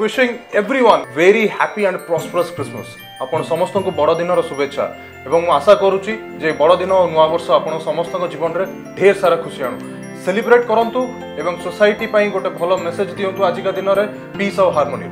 Wishing everyone very happy and prosperous Christmas ଆପଣ ସମସ୍ତଙ୍କୁ ବଡ଼ଦିନର ଶୁଭେଚ୍ଛା ଏବଂ ମୁଁ ଆଶା କରୁଛି ଯେ ବଡ଼ଦିନ ଓ ନୂଆବର୍ଷ ଆପଣ ସମସ୍ତଙ୍କ ଜୀବନରେ ଢେର ସାରା ଖୁସି ଆଣୁ ସେଲିବ୍ରେଟ୍ କରନ୍ତୁ ଏବଂ ସୋସାଇଟି ପାଇଁ ଗୋଟେ ଭଲ ମେସେଜ୍ ଦିଅନ୍ତୁ ଆଜିକା ଦିନରେ ପିସ୍ ଆଉ ହାରମୋନି